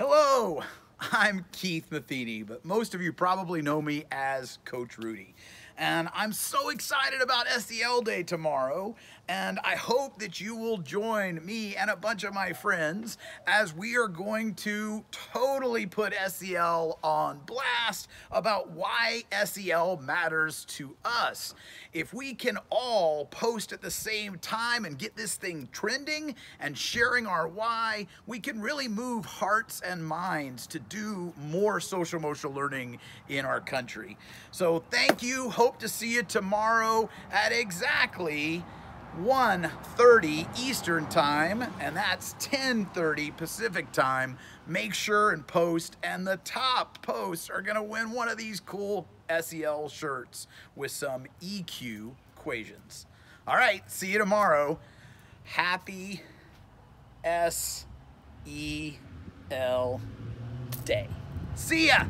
Hello, I'm Keith Matheny, but most of you probably know me as Coach Rudy. And I'm so excited about SEL Day tomorrow, and I hope that you will join me and a bunch of my friends as we are going to totally put SEL on blast about why SEL matters to us. If we can all post at the same time and get this thing trending and sharing our why, we can really move hearts and minds to do more social emotional learning in our country. So thank you. Hope hope to see you tomorrow at exactly 1.30 Eastern Time, and that's 10.30 Pacific Time. Make sure and post, and the top posts are gonna win one of these cool SEL shirts with some EQ equations. All right, see you tomorrow. Happy S-E-L day. See ya!